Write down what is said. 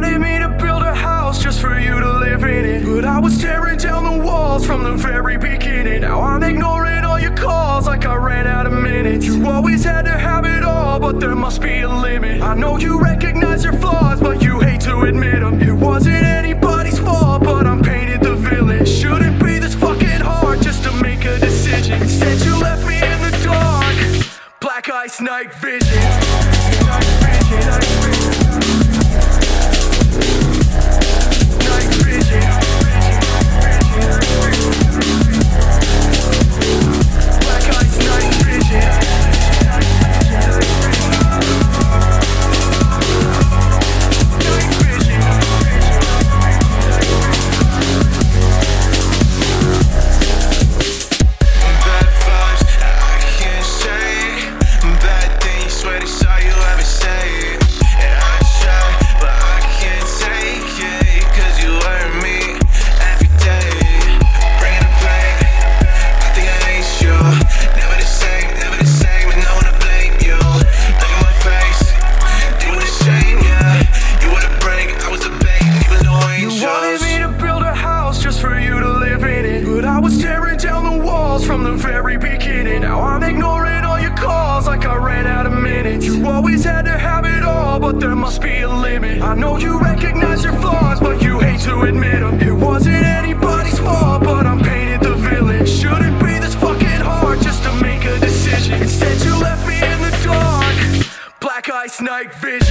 wanted me to build a house just for you to live in it. But I was tearing down the walls from the very beginning. Now I'm ignoring all your calls like I ran out of minutes. You always had to have it all, but there must be a limit. I know you recognize your flaws, but you hate to admit them It wasn't anybody's fault, but I'm painted the villain. Shouldn't be this fucking hard just to make a decision. Instead you left me in the dark, black ice night vision. Night vision, night vision. Night was tearing down the walls from the very beginning. Now I'm ignoring all your calls like I ran out of minutes. You always had to have it all, but there must be a limit. I know you recognize your flaws, but you hate to admit them It wasn't anybody's fault, but I'm painted the villain. Shouldn't be this fucking hard just to make a decision. Instead you left me in the dark, black ice night vision.